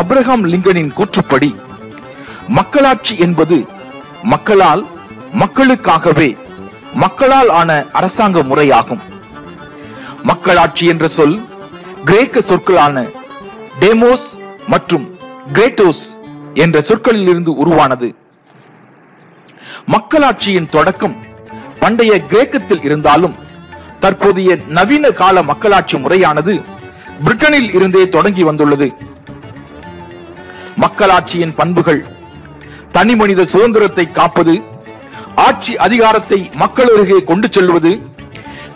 Abraham லிங்கனின் கூற்றுப்படி மக்களாட்சி என்பது மக்களால் மக்களுக்காகவே மக்களால் ஆன அரசாங்க முறையாகும். மக்களாட்சி என்ற சொல் கிரேக்க சொற்களான டேமோஸ் மற்றும் கிரேட்டோஸ் என்ற சொற்களில் இருந்து உருவானது. மக்களாட்சியின் தொடக்கம் பண்டைய கிரேக்கத்தில் இருந்தாலும் தற்போதைய நவீன கால மக்களாட்சி முறையானது பிரிட்டனில் இருந்தே தொடங்கி வந்துள்ளது. மக்களாட்சியின் பண்புகள் தனி மனித சுதந்திரத்தை காப்பது ஆட்சி அதிகாரத்தை மக்கள் அருகே கொண்டு செல்வது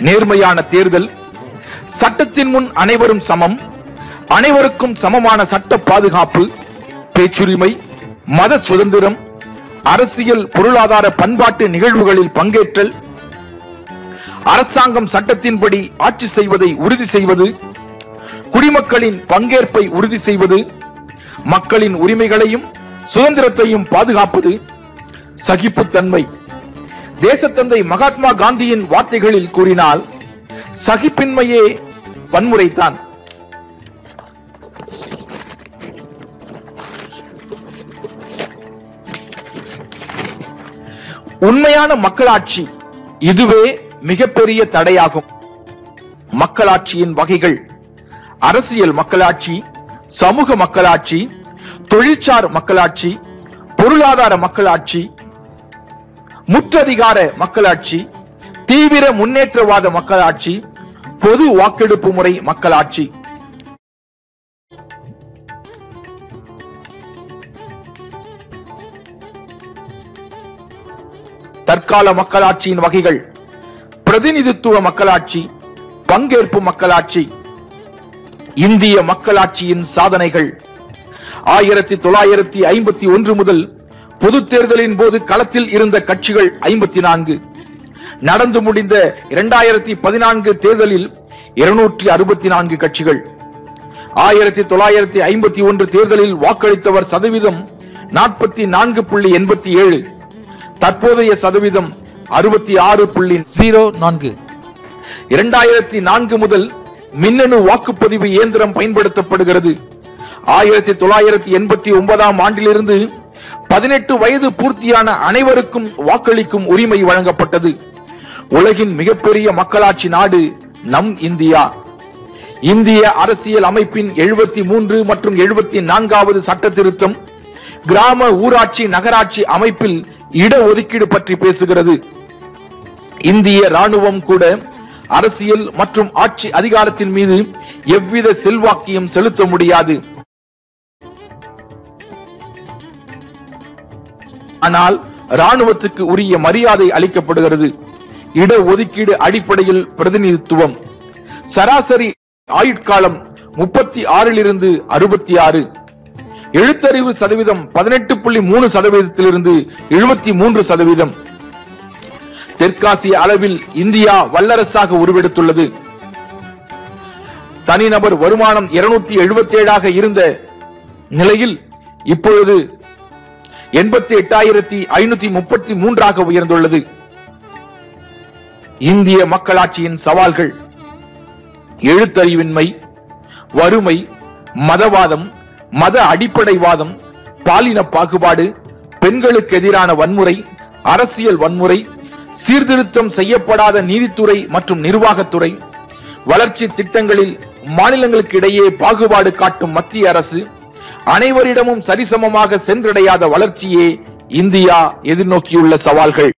நேர்மையான தேர்தல் சட்டத்தின் முன் அனைவரும் சமம் அனைவருக்கும் சமமான சட்ட பாதுகாப்பு பேச்சுரிமை மத சுதந்திரம் அரசியல் பொருளாதார பண்பாட்டு நிகழ்வுகளில் பங்கேற்றல் அரசாங்கம் சட்டத்தின்படி ஆட்சி செய்வதை உறுதி செய்வது குடிமக்களின் பங்கேற்பை உறுதி செய்வது மக்களின் உரிமைகளையும் சுதந்திரத்தையும் பாதுகாப்பது சகிப்புத்தன்மை தேசத்தந்தை மகாத்மா காந்தியின் வார்த்தைகளில் கூறினால் சகிப்பின்மையே வன்முறைதான். உண்மையான மக்களாட்சி இதுவே மிகப்பெரிய தடையாகும். மக்களாட்சியின் வகைகள் அரசியல் மக்களாட்சி சமூக மக்களாட்சி தொழிற்சார் மக்களாட்சி பொருளாதார மக்களாட்சி முற்றதிகார மக்களாட்சி தீவிர முன்னேற்றவாத மக்களாட்சி பொது வாக்கெடுப்பு முறை மக்களாட்சி. தற்கால மக்களாட்சியின் வகைகள் பிரதிநிதித்துவ மக்களாட்சி பங்கேற்பு மக்களாட்சி. இந்திய மக்களாட்சியின் சாதனைகள். ஆயிரத்தி தொள்ளாயிரத்தி ஐம்பத்தி ஒன்று முதல் பொது தேர்தலின் போது களத்தில் இருந்த கட்சிகள் ஐம்பத்தி நான்கு நடந்து முடிந்த இரண்டாயிரத்தி பதினான்கு தேர்தலில் இருநூற்றி அறுபத்தி நான்கு கட்சிகள். ஆயிரத்தி தொள்ளாயிரத்தி ஐம்பத்தி ஒன்று தேர்தலில் வாக்களித்தவர் சதவீதம் நாற்பத்தி நான்கு புள்ளி எண்பத்தி ஏழு. தற்போதைய சதவீதம் அறுபத்தி ஆறு புள்ளி ஜீரோ நான்கு. இரண்டாயிரத்தி நான்கு முதல் மின்னணு வாக்குப்பதிவு இயந்திரம் பயன்படுத்தப்படுகிறது. ஆயிரத்தி தொள்ளாயிரத்தி எண்பத்தி ஒன்பதாம் ஆண்டிலிருந்து பதினெட்டு வயது பூர்த்தியான அனைவருக்கும் வாக்களிக்கும் உரிமை வழங்கப்பட்டது. உலகின் மிகப்பெரிய மக்களாட்சி நாடு நம் இந்தியா. இந்திய அரசியல் அமைப்பின் எழுபத்தி மூன்று மற்றும் எழுபத்தி நான்காவது சட்ட திருத்தம் கிராம ஊராட்சி நகராட்சி அமைப்பில் இடஒதுக்கீடு பற்றி பேசுகிறது. இந்திய ராணுவம் கூட அரசியல் மற்றும் ஆட்சி அதிகாரத்தின் மீது எவ்வித செல்வாக்கியம் செலுத்த முடியாது. ஆனால் ராணுவத்துக்கு உரிய மரியாதை அளிக்கப்படுகிறது. இட ஒதுக்கீடு அடிப்படையில் பிரதிநிதித்துவம். சராசரி ஆயுட்காலம் முப்பத்தி ஆறிலிருந்து அறுபத்தி ஆறு எழுத்தறிவு சதவீதம் பதினெட்டு புள்ளி மூணு சதவீதத்திலிருந்து எழுபத்தி மூன்று சதவீதம். தெற்காசிய அளவில் இந்தியா வல்லரசாக உருவெடுத்துள்ளது. தனிநபர் வருமானம் இருநூத்தி எழுபத்தி ஏழாக இருந்த நிலையில் இப்பொழுது எண்பத்தி எட்டாயிரத்தி ஐநூத்தி முப்பத்தி மூன்றாக உயர்ந்துள்ளது. இந்திய மக்களாட்சியின் சவால்கள் எழுத்தறிவின்மை வறுமை மதவாதம் மத அடிப்படைவாதம் பாலின பாகுபாடு பெண்களுக்கு எதிரான வன்முறை அரசியல் வன்முறை சீர்திருத்தம் செய்யப்படாத நீதித்துறை மற்றும் நிர்வாகத்துறை வளர்ச்சி திட்டங்களில் மாநிலங்களுக்கு இடையே பாகுபாடு காட்டும் மத்திய அரசு அனைவரிடமும் சரிசமமாக சென்றடையாத வளர்ச்சியே இந்தியா எதிர்நோக்கியுள்ள சவால்கள்.